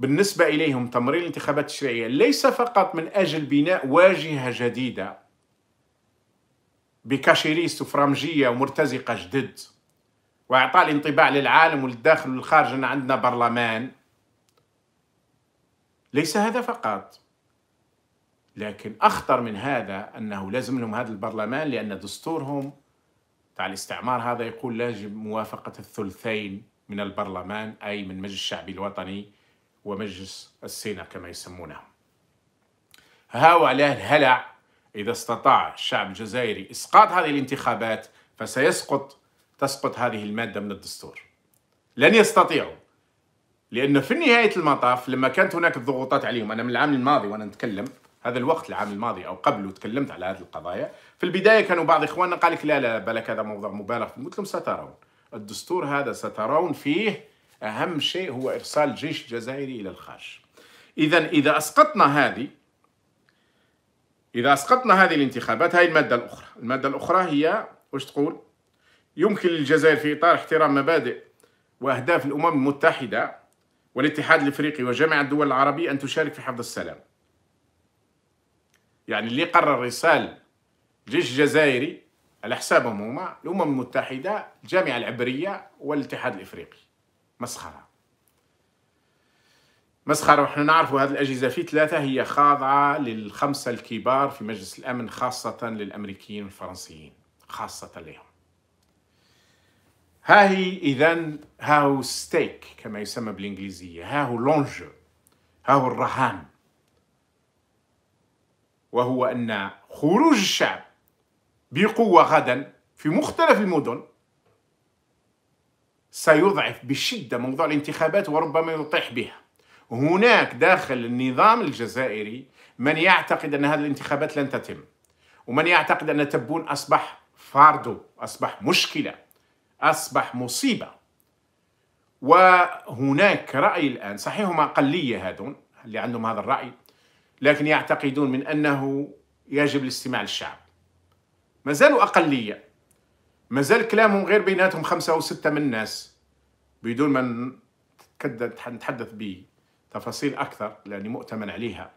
بالنسبة إليهم تمرير الانتخابات التشريعية ليس فقط من أجل بناء واجهة جديدة بكاشيريست وفرنجية ومرتزقة جدد وإعطاء الانطباع للعالم وللداخل والخارج أن عندنا برلمان ليس هذا فقط. لكن أخطر من هذا أنه لازم لهم هذا البرلمان لأن دستورهم تاع الاستعمار هذا يقول يجب موافقة الثلثين من البرلمان أي من مجلس الشعبي الوطني. ومجلس السيناء كما يسمونه. هاو عليه الهلع إذا استطاع الشعب الجزائري إسقاط هذه الانتخابات فسيسقط تسقط هذه المادة من الدستور. لن يستطيعوا لأن في نهاية المطاف لما كانت هناك الضغوطات عليهم أنا من العام الماضي وأنا نتكلم هذا الوقت العام الماضي أو قبله تكلمت على هذه القضايا. في البداية كانوا بعض إخواننا قال لك لا لا بالك هذا موضوع مبالغ فيه قلت لهم سترون. الدستور هذا سترون فيه أهم شيء هو إرسال الجيش الجزائري إلى الخارج. إذا إذا أسقطنا هذه إذا أسقطنا هذه الانتخابات هاي المادة الأخرى. المادة الأخرى هي وش تقول؟ يمكن للجزائر في إطار احترام مبادئ وأهداف الأمم المتحدة والاتحاد الإفريقي وجامعة الدول العربية أن تشارك في حفظ السلام. يعني اللي قرر رسال جيش جزائري على حسابهم هما الأمم المتحدة الجامعة العبرية والاتحاد الإفريقي. مسخرة. مسخرة ونحن نعرف هذه الأجهزة في ثلاثة هي خاضعة للخمسة الكبار في مجلس الأمن خاصة للأمريكيين والفرنسيين خاصة لهم ها هي إذا ها هو ستيك كما يسمى بالإنجليزية ها هو لونجو ها هو الرهان. وهو أن خروج الشعب بقوة غدا في مختلف المدن سيضعف بشدة موضوع الانتخابات وربما يطيح بها. هناك داخل النظام الجزائري من يعتقد أن هذه الانتخابات لن تتم ومن يعتقد أن تبون أصبح فاردو أصبح مشكلة أصبح مصيبة. وهناك رأي الآن صحيح هم أقلية هذون اللي عندهم هذا الرأي لكن يعتقدون من أنه يجب الاستماع للشعب. ما زالوا أقلية. ما زال كلامهم غير بيناتهم خمسة أو ستة من الناس. بدون ما نتحدث بتفاصيل أكثر لأني مؤتمن عليها.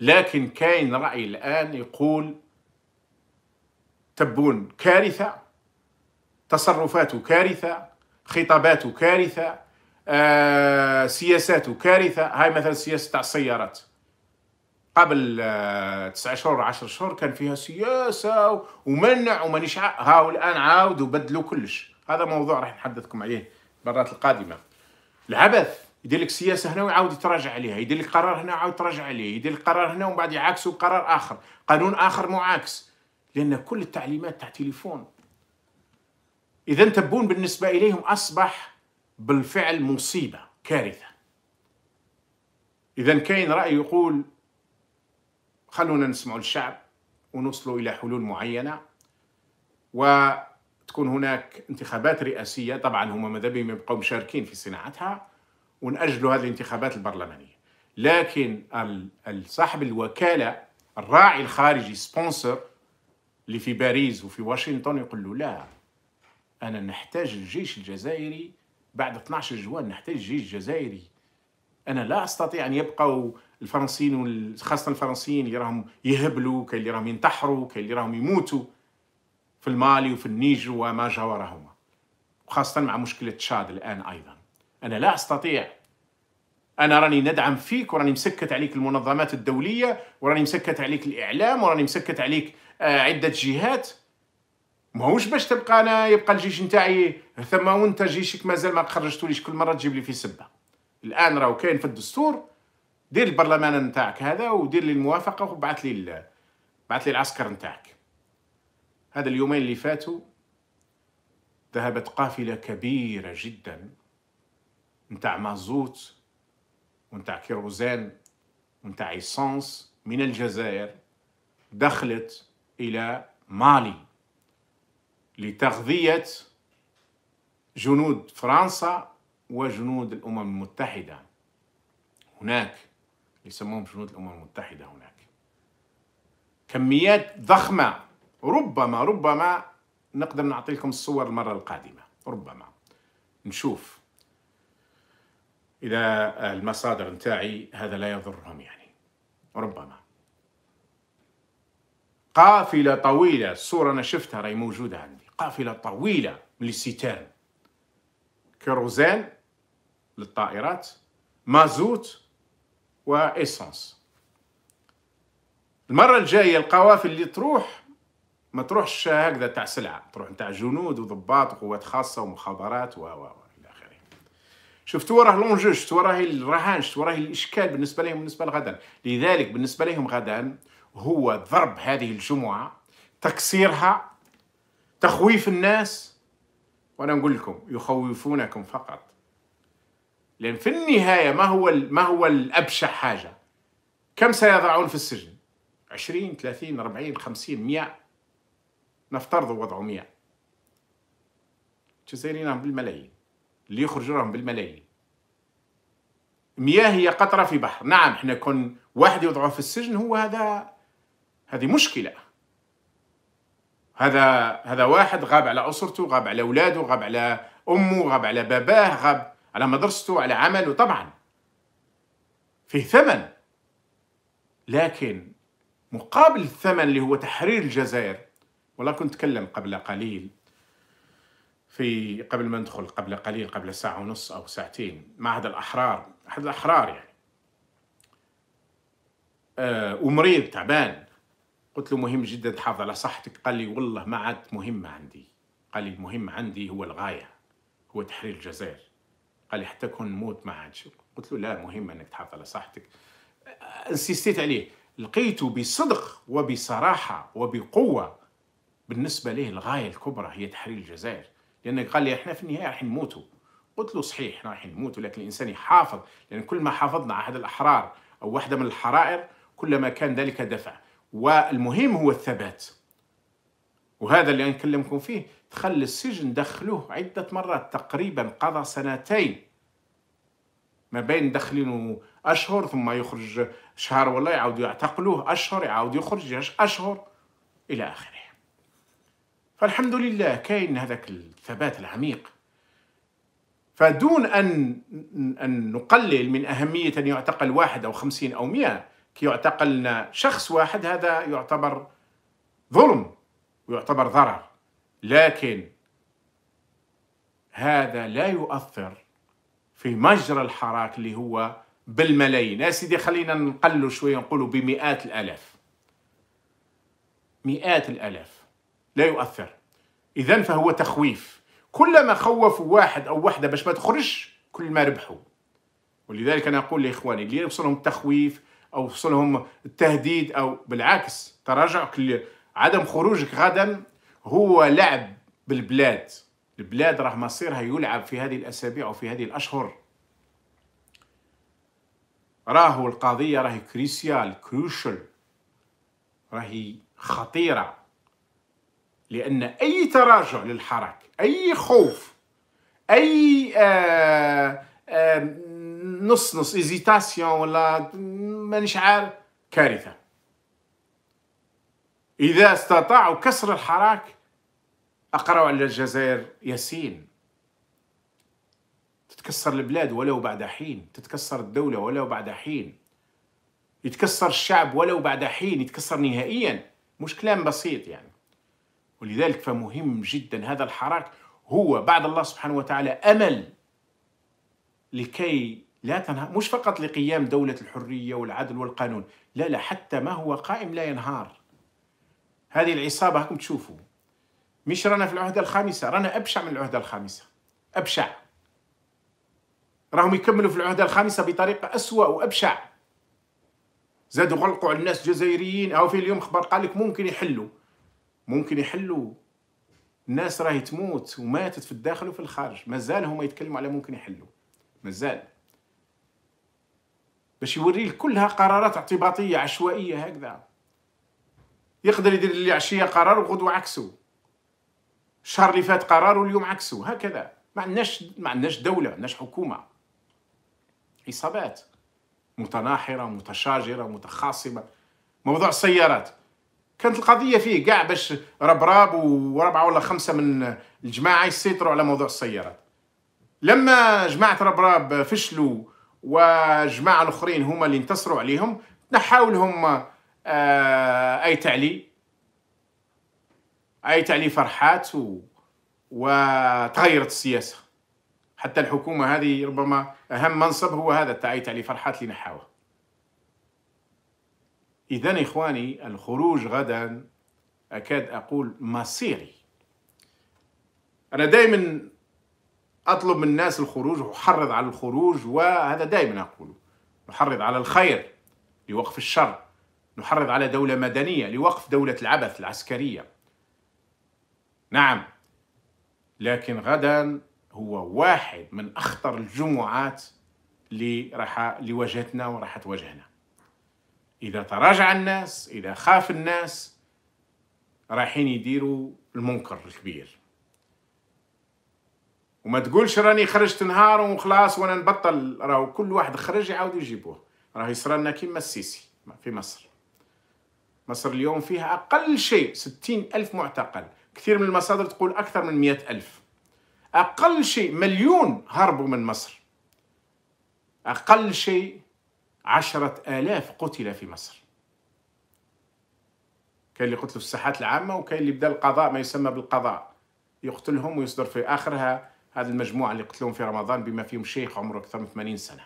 لكن كاين رأي الآن يقول تبون كارثة تصرفاته كارثة خطاباته كارثة آه، سياساته كارثة. هاي مثلا سياسة تاع السيارات. قبل آه، تسعة شهور عشر شهور كان فيها سياسة ومنع ومانيش هاو الآن عاودوا بدلوا كلش. هذا موضوع راح نحدثكم عليه المرات القادمة. العبث يدير لك سياسة هنا ويعاود يتراجع عليها يدير لك قرار هنا ويعاود يتراجع عليه يدير لك قرار هنا ومن بعد يعاكسه بقرار آخر قانون آخر معاكس. لأن كل التعليمات تاع تليفون. إذا تبون بالنسبة إليهم أصبح بالفعل مصيبة كارثة. إذا كاين رأي يقول خلونا نسمعوا الشعب ونوصلوا إلى حلول معينة. وتكون هناك انتخابات رئاسية. طبعا هم ماذا بهم يبقوا مشاركين في صناعتها ونأجلوا هذه الانتخابات البرلمانية. لكن صاحب الوكالة الراعي الخارجي sponsor اللي في باريس وفي واشنطن يقول له لا أنا نحتاج الجيش الجزائري بعد 12 جوان نحتاج جيش جزائري أنا لا أستطيع أن يبقوا الفرنسيين خاصة الفرنسيين اللي راهم يهبلوا كاين اللي راهم ينتحروا كاين اللي راهم يموتوا. في المالي وفي النيجر وما جاورهما وخاصة مع مشكلة تشاد الآن أيضا. أنا لا أستطيع. أنا راني ندعم فيك وراني مسكت عليك المنظمات الدولية وراني مسكت عليك الإعلام وراني مسكت عليك آه، عدة جهات. ماهوش باش تبقى أنا يبقى الجيش نتاعي؟ ثم وأنت جيشك مازال ما خرجتوليش كل مرة تجيب لي في سبة. الآن راهو كاين في الدستور. دير البرلمان نتاعك هذا ودير لي الموافقة وبعث لي بعث لي العسكر نتاعك. هذا اليومين اللي فاتوا ذهبت قافلة كبيرة جدا نتاع مازوت ونتاع كيروزان ونتاع ايسانس من الجزائر دخلت إلى مالي لتغذية جنود فرنسا وجنود الأمم المتحدة. هناك يسموهم جنود الأمم المتحدة هناك. كميات ضخمة ربما ربما نقدر نعطي لكم الصور المرة القادمة. ربما. نشوف. إذا المصادر نتاعي هذا لا يضرهم يعني. ربما. قافلة طويلة. الصورة أنا شفتها راهي موجودة عندي. قافلة طويلة من الستان كيروزين للطائرات مازوت وإيسانس المرة الجاية القوافل اللي تروح ما تروحش هكذا تاع سلعة تروح تاع جنود وضباط وقوات خاصة ومخابرات و و إلى آخره. شفتوا راه لونجو شفتوا راه الرهان شفتوا راه الإشكال بالنسبة لهم بالنسبة لغدا لذلك بالنسبة لهم غدا هو ضرب هذه الجمعة تكسيرها تخويف الناس. وأنا نقول لكم يخوفونكم فقط. لأن في النهاية ما هو ما هو الأبشع حاجة. كم سيضعون في السجن؟ 20 30 40 50 100 نفترض وضعوا 100 الجزائريين بالملايين؟ اللي يخرجوا لهم بالملايين. مياه هي قطرة في بحر. نعم إحنا كن واحد يوضعه في السجن هو هذا هذه مشكلة. هذا هذا واحد غاب على أسرته غاب على أولاده غاب على أمه غاب على باباه غاب على مدرسته على عمله طبعا. فيه ثمن. لكن مقابل الثمن اللي هو تحرير الجزائر والله كنت أتكلم قبل قليل. في قبل ما ندخل قبل قليل قبل ساعة ونص أو ساعتين. معهد الأحرار أحد الأحرار يعني. أه ومريض تعبان. قلت له مهم جدا تحافظ على صحتك. قال لي والله ما عاد مهمة عندي. قال لي المهم عندي هو الغاية هو تحرير الجزائر. قال لي حتى كون نموت ما عادش قلت له لا مهم إنك تحافظ على صحتك. انسيستيت عليه. لقيته بصدق وبصراحة وبقوة بالنسبة له الغاية الكبرى هي تحرير الجزائر؟ لأنه قال لي إحنا في النهاية راح نموتوا. قلت له صحيح إحنا راح نموتوا لكن الإنسان يحافظ لأن كل ما حافظنا على أحد الأحرار أو واحدة من الحرائر كلما كان ذلك دفع. والمهم هو الثبات. وهذا اللي نكلمكم فيه دخل السجن دخلوه عدة مرات تقريبا قضى سنتين. ما بين دخلينه أشهر ثم يخرج شهر ولا يعاود يعتقلوه أشهر يعاود يخرج أشهر إلى آخره. فالحمد لله كاين هذاك الثبات العميق. فدون أن أن نقلل من أهمية أن يعتقل واحد أو خمسين أو مئة كي يعتقلنا شخص واحد هذا يعتبر ظلم ويعتبر ضرر. لكن هذا لا يؤثر في مجرى الحراك اللي هو بالملايين. يا سيدي خلينا نقلوا شوية نقولوا بمئات الآلاف. مئات الآلاف. لا يؤثر. إذا فهو تخويف. كلما خوفوا واحد أو وحدة باش ما تخرج كل ما ربحوا. ولذلك أنا أقول لإخواني اللي يوصلهم التخويف أو يوصلهم التهديد أو بالعكس تراجعك عدم خروجك غدا هو لعب بالبلاد. البلاد راه مصيرها يلعب في هذه الأسابيع وفي هذه الأشهر. راهو القضية راهي كريسيال كروشل راهي خطيرة. لأن أي تراجع للحركة أي خوف أي آآ آآ نص نص إزيتاسيون ولا مانيش عارف كارثة. إذا استطاعوا كسر الحراك أقرأوا على الجزائر ياسين. تتكسر البلاد ولو بعد حين تتكسر الدولة ولو بعد حين. يتكسر الشعب ولو بعد حين يتكسر نهائيا. مش كلام بسيط يعني. ولذلك فمهم جدا هذا الحراك. هو بعد الله سبحانه وتعالى أمل لكي لا تنهار مش فقط لقيام دولة الحرية والعدل والقانون لا لا حتى ما هو قائم لا ينهار. هذه العصابة هكم تشوفوا. مش رانا في العهدة الخامسة رانا أبشع من العهدة الخامسة. أبشع. راهم يكملوا في العهدة الخامسة بطريقة أسوأ وأبشع. زادوا غلقوا على الناس الجزائريين أو في اليوم خبر قال لك ممكن يحلوا. ممكن يحلوا. الناس راهي تموت وماتت في الداخل وفي الخارج. مازال هما يتكلموا على ممكن يحلوا. مازال باش يوري كلها قرارات اعتباطية عشوائية هكذا. يقدر يدير لي عشية قرار وغدوة عكسه الشهر اللي فات قرار واليوم عكسه هكذا. ما عندناش ما عندناش دولة ما عندناش حكومة. عصابات. متناحرة متشاجرة متخاصمة. موضوع السيارات. كانت القضية فيه كاع باش ربراب وربعة ولا خمسة من الجماعة يسيطروا على موضوع السيارات. لما جماعة ربراب فشلوا وجماعة الأخرين هما اللي انتصروا عليهم نحاول لهم آه، أي تعلي. أي تعلي فرحات و... وتغيرت السياسة. حتى الحكومة هذه ربما أهم منصب هو هذا تاع أي تعلي فرحات اللي نحاوه. إذا إخواني الخروج غدا أكاد أقول مصيري. أنا دائما أطلب من الناس الخروج وأحرض على الخروج وهذا دائما أقوله. نحرض على الخير لوقف الشر. نحرض على دولة مدنية لوقف دولة العبث العسكرية. نعم لكن غدا هو واحد من أخطر الجمعات اللي راح اللي واجهتنا وراح تواجهنا إذا تراجع الناس إذا خاف الناس رايحين يديروا المنكر الكبير. وما تقولش راني خرجت نهار وخلاص وأنا نبطل راهو كل واحد خرج يعاود يجيبوه. راه يصرى لنا كيما السيسي في مصر. مصر اليوم فيها أقل شيء ستين ألف معتقل. كثير من المصادر تقول أكثر من مئة ألف. أقل شيء مليون هربوا من مصر. أقل شيء عشرة آلاف قتل في مصر. كاين اللي قتلوا في الساحات العامة وكاين اللي بدأ القضاء ما يسمى بالقضاء. يقتلهم ويصدر في آخرها هذه المجموعة اللي قتلوهم في رمضان بما فيهم شيخ عمره أكثر من 80 سنة.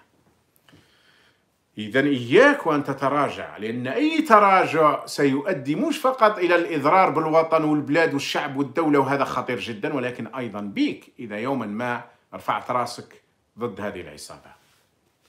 إذا إياك وأن تتراجع لأن أي تراجع سيؤدي مش فقط إلى الإضرار بالوطن والبلاد والشعب والدولة وهذا خطير جدا ولكن أيضا بك إذا يوما ما رفعت رأسك ضد هذه العصابة.